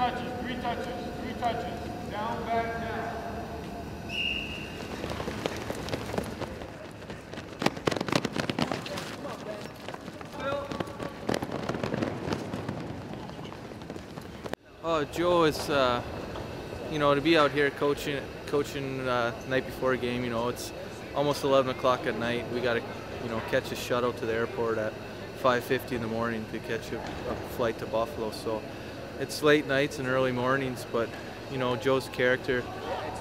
touches, three touches, three touches. Down, back, down. Oh, Joe is, uh, you know, to be out here coaching, coaching uh, night before a game. You know, it's almost 11 o'clock at night. We got to, you know, catch a shuttle to the airport at 5:50 in the morning to catch a, a flight to Buffalo. So it's late nights and early mornings, but you know, Joe's character,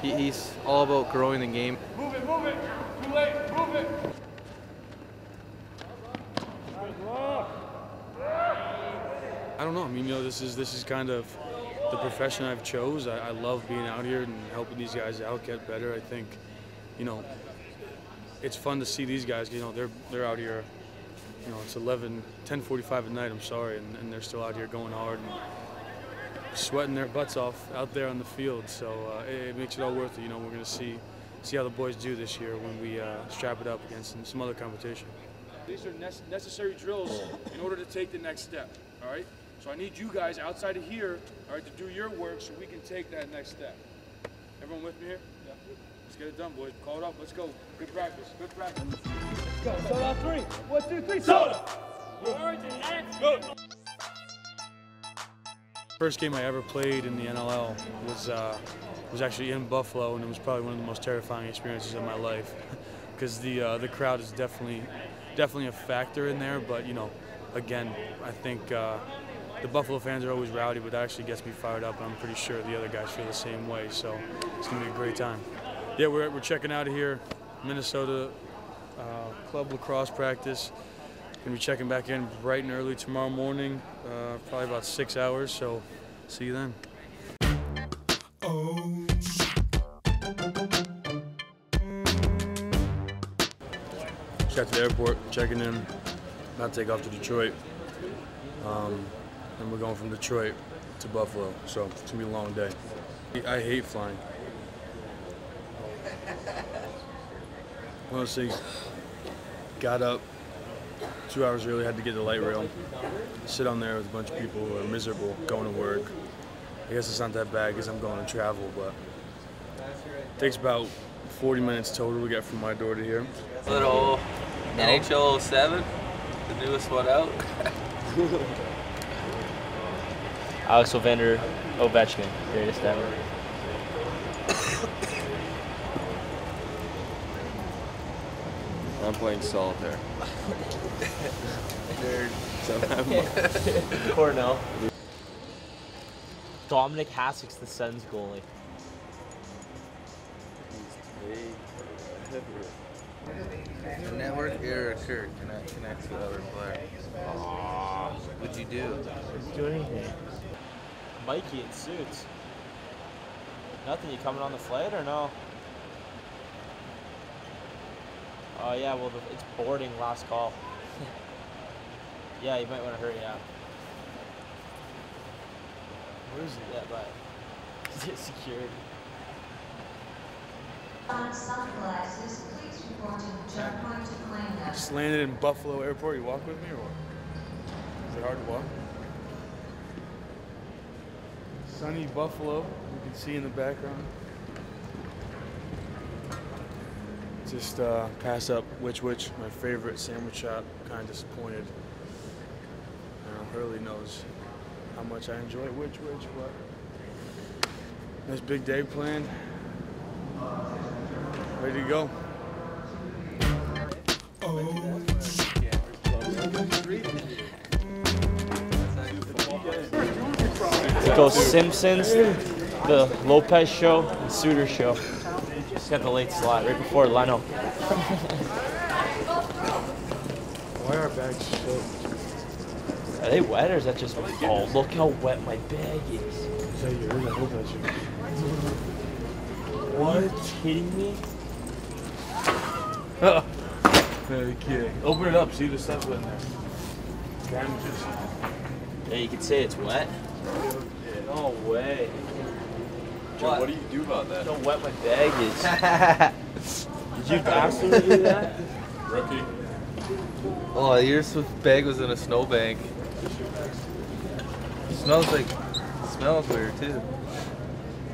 he, he's all about growing the game. Move it, move it. Too late, move it. I don't know. I mean, you know, this is this is kind of the profession I've chose. I, I love being out here and helping these guys out get better. I think, you know, it's fun to see these guys. You know, they're they're out here. You know, it's 11, 10:45 at night. I'm sorry, and, and they're still out here going hard and sweating their butts off out there on the field. So uh, it, it makes it all worth it. You know, we're gonna see see how the boys do this year when we uh, strap it up against some, other competition. These are nec- necessary drills in order to take the next step, all right? So I need you guys outside of here, all right, to do your work so we can take that next step. Everyone with me here? Yeah. Let's get it done, boys. Call it up. Let's go. Good practice. Good practice. Let's go. Soda three. One, two, three. Soda. First game I ever played in the NLL was uh, was actually in Buffalo, and it was probably one of the most terrifying experiences of my life, because the uh, the crowd is definitely definitely a factor in there. But you know, again, I think uh, the Buffalo fans are always rowdy, but that actually gets me fired up, and I'm pretty sure the other guys feel the same way. So it's gonna be a great time. Yeah, we're we're checking out of here, Minnesota uh, club lacrosse practice. Gonna be checking back in bright and early tomorrow morning, uh, probably about six hours. So, see you then. Just got to the airport, checking in, to take off to Detroit. Um, and we're going from Detroit to Buffalo, so it's gonna be a long day. I hate flying. One of. Got up, two hours early, had to get the light rail. Sit on there with a bunch of people who are miserable going to work. I guess it's not that bad because I'm going to travel, but it takes about 40 minutes total to get from my door to here. Little NHL 07, the newest one out. Alex Ovander Ovechkin, greatest ever. I'm playing solitaire. Cornell. Dominic Hasek's the Sens goalie. The network error occurred. Cannot connect to other player. What'd you do? Do anything. Mikey in suits. Nothing. You coming on the flight or no? Oh yeah. Well, the, it's boarding. Last call. yeah, you might want to hurry up. Where is it? Yeah, but security. On sunglasses, please report to the checkpoint to claim them. Just landed in Buffalo Airport. You walk with me or what? Is it hard to walk? Sunny Buffalo, you can see in the background. Just uh, pass up Which Wich, my favorite sandwich shop. Kind of disappointed. Uh, Hurley knows how much I enjoy Which Wich, but nice big day planned. Ready to go. It goes Simpsons, the Lopez show, and Suitor show. Just got the late slot right before Leno. Why are our bags soaked? Are they wet or is that just? Oh, look how wet my bag is. Is that yours? I hope that's yours. Are you kidding me? Can't. Open it up. See the stuff in there. Damages. Yeah, you can say it's wet. No way. Joe, what do you do about that? Look how wet my bag. Did you absolutely do that? Rookie. Oh, yours was bag was in a snowbank. smells like smells weird too.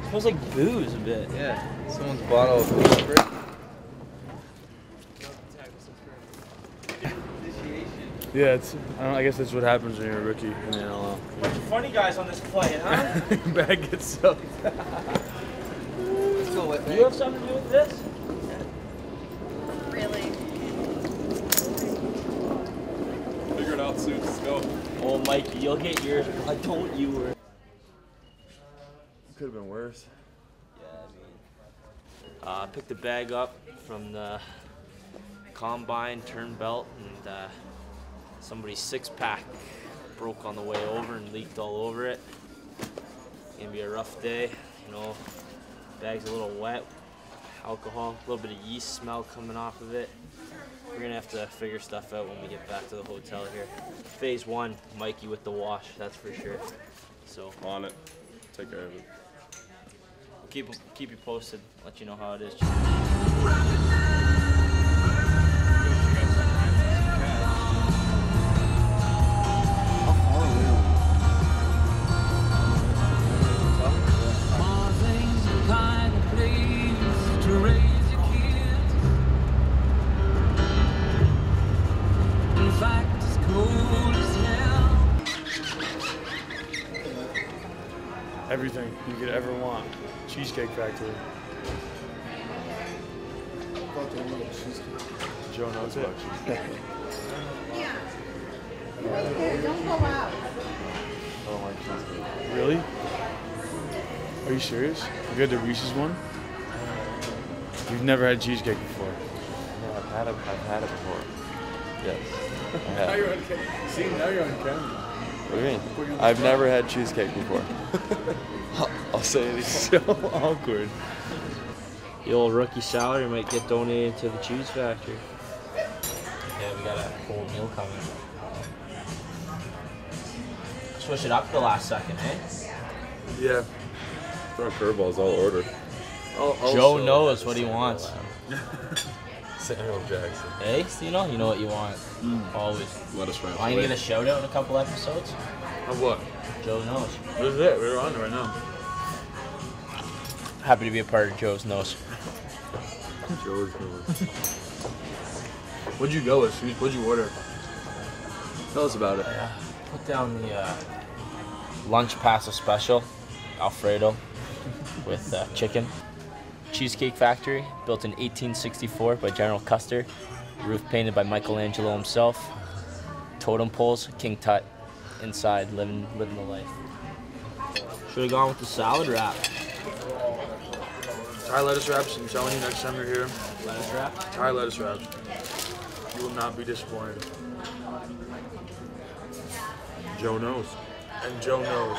smells like booze a bit. Yeah, someone's bottle of Yeah, it's. I, don't, I guess that's what happens when you're a rookie in the NLL. Funny guys on this play, huh? Bag gets soaked. Let's go with you have something to do with this? Really? Figure it out soon. Let's go. Oh, Mikey, you'll get yours. Why don't you? Were. Could have been worse. Yeah, I mean, uh, picked the bag up from the combine turn belt, and uh, somebody's six pack broke on the way over and leaked all over it. Gonna be a rough day, you know. Bag's a little wet, alcohol, a little bit of yeast smell coming off of it. We're gonna have to figure stuff out when we get back to the hotel here. Phase one, Mikey with the wash, that's for sure. So On it. Take care of it. Keep keep you posted. Let you know how it is. You could ever want. Cheesecake Factory. Joe knows it. Yeah. Don't go out. I don't like cheesecake. Really? Are you serious? You had the Reese's one? Uh, You've never had cheesecake before. Yeah, I've had it. I've had it before. Yes. Now you're on camera. See, now you're on camera. What do you mean? I've never had cheesecake before. I'll, I'll say it again. So awkward. The old rookie salary might get donated to the cheese factory. Yeah, we got a cold meal coming. Switch it up the last second, eh? Yeah. Throwing curveballs all ordered. Joe knows what he wants. Samuel Jackson. Hey, you know, you know what you want. Always. Let us wrap. Want to get a shout out in a couple episodes? Of what? Joe knows. This is it. We're on it right now. Happy to be a part of Joe's nose. Joe's nose. What'd you go with? What'd you order? Tell us about it. Put down the uh, lunch pasta special, Alfredo, with uh, chicken. Cheesecake Factory, built in 1864 by General Custer. Roof painted by Michelangelo himself. Totem poles, King Tut. Inside, living living the life. Should have gone with the salad wrap. Thai lettuce wraps. I'm telling you, next time you're here, Lettuce wrap. Thai lettuce wraps. You will not be disappointed. Joe knows. And Joe knows.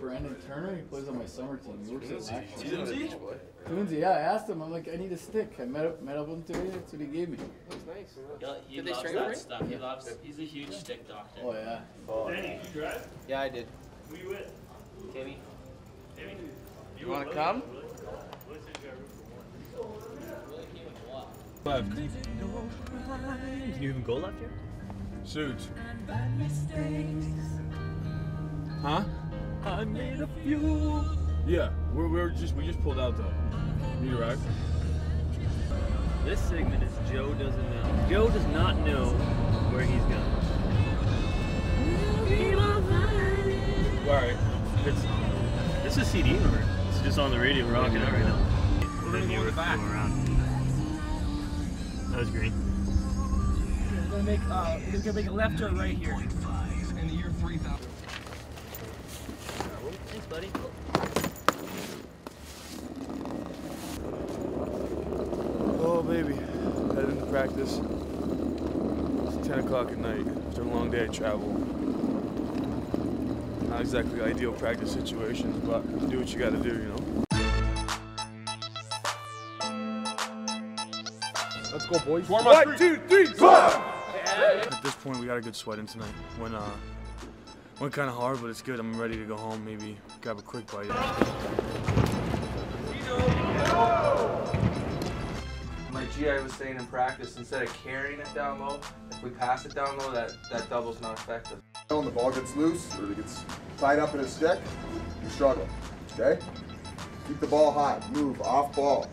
Brandon Turner, he plays on my summer team. He works at Action. Tunesy, yeah, I asked him. I'm like, I need a stick. I met up, met up with him today. That's what he gave me. He Did they loves string that for it? stuff. He loves. He's a huge stick doctor. Oh yeah. Danny, you drive? Yeah, I did. Kenny. You with? Tammy. Tammy? You want to come? Left. Can you even go left here? Suits. Huh? I made a few. Yeah. We're, we're just we just pulled out though. Need a ride? This segment is Joe doesn't know. Joe does not know where he's going. Alright. It's this is CD or it's just on the radio. We're rocking out right now. We're gonna go the back. Around. That was green. We're gonna make uh, we're gonna make a left or a right here. In the year 3000. Thanks, buddy. Oh baby. Headed into practice. It's 10 o'clock at night. After a long day of travel. Not exactly ideal practice situations, but do what you gotta do, you know? Let's go, boys. Swarm on One, three. two, three, Swarm! At this point, we got a good sweat in tonight. When, uh, went kind of hard, but it's good. I'm ready to go home. Maybe grab a quick bite. My GI was saying in practice, instead of carrying it down low, if we pass it down low, that, that double's not effective. When the ball gets loose or it gets tied up in a stick, you struggle. Okay? Keep the ball high. Move off ball.